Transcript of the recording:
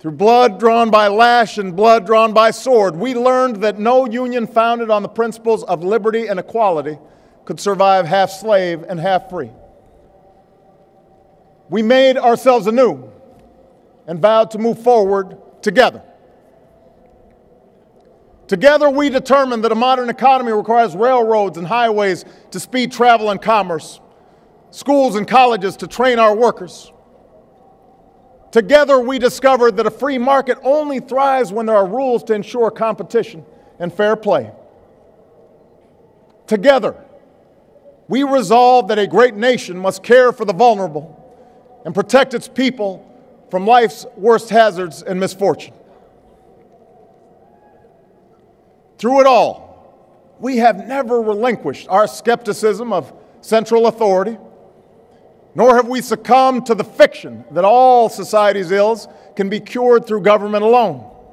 through blood drawn by lash and blood drawn by sword, we learned that no union founded on the principles of liberty and equality could survive half slave and half free. We made ourselves anew and vowed to move forward together. Together, we determined that a modern economy requires railroads and highways to speed travel and commerce, schools and colleges to train our workers. Together, we discovered that a free market only thrives when there are rules to ensure competition and fair play. Together, we resolved that a great nation must care for the vulnerable and protect its people from life's worst hazards and misfortune. Through it all, we have never relinquished our skepticism of central authority, nor have we succumbed to the fiction that all society's ills can be cured through government alone.